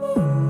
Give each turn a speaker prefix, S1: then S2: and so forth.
S1: 嗯。